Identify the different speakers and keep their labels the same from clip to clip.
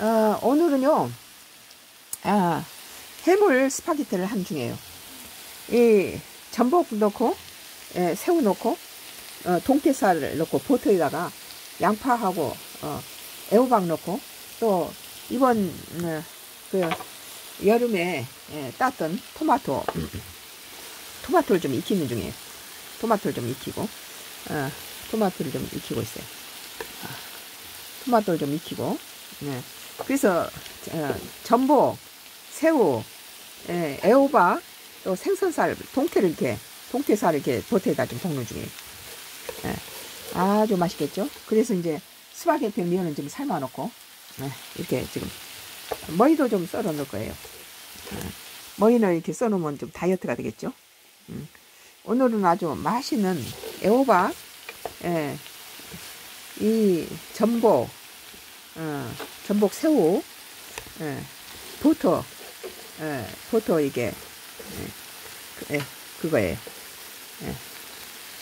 Speaker 1: 어, 오늘은요, 아, 해물 스파게티를 한 중이에요. 이 전복 넣고, 예, 새우 넣고, 어, 동태살을 넣고, 버터에다가 양파하고, 어, 애호박 넣고, 또, 이번, 어, 그, 여름에 예, 땄던 토마토, 토마토를 좀 익히는 중이에요. 토마토를 좀 익히고, 어, 토마토를 좀 익히고 있어요. 아, 토마토를 좀 익히고, 네. 그래서 어, 전복, 새우, 예, 애호박, 또 생선살, 동태를 이렇게 동태살 이렇게 버터에다 좀 볶는 중이에요. 예. 아주 맛있겠죠? 그래서 이제 스파게티 면은 좀 삶아놓고 예, 이렇게 지금 머리도 좀 썰어 놓을 거예요. 예. 머리는 이렇게 써놓으면 좀 다이어트가 되겠죠? 음. 오늘은 아주 맛있는 애호박, 예, 이 전복, 어, 전복 새우, 예, 버터, 예, 버터 이게 예, 그, 예, 그거예요. 예,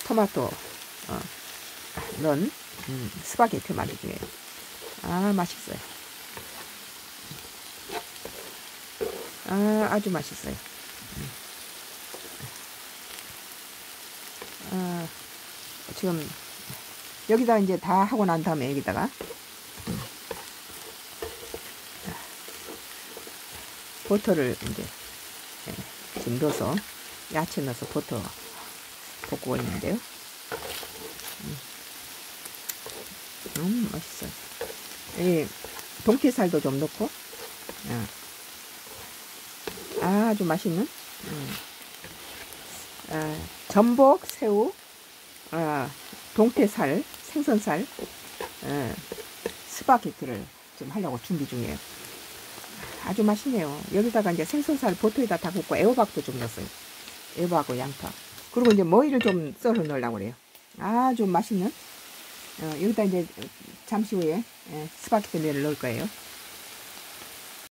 Speaker 1: 토마토 어, 넣은 음, 스파게티 만들 중이에요. 아 맛있어요. 아 아주 맛있어요. 음. 아, 지금 여기다 이제 다 하고 난 다음에 여기다가 버터를 이제 예, 지금 넣어서 야채 넣어서 버터 볶고 있는데요. 음, 음 맛있어요. 이 동태살도 좀 넣고 아, 아주 맛있는 음. 아, 전복, 새우, 아, 동태살, 생선살, 아, 스파게티를 좀 하려고 준비 중이에요. 아주 맛있네요. 여기다가 이제 생선살 버터에다 다 볶고 애호박도 좀 넣었어요. 애호박하고 양파. 그리고 이제 머리를 좀 썰어 넣으려고 그래요. 아주 맛있는. 어, 여기다 이제 잠시 후에 예, 스파게티 면을 넣을 거예요.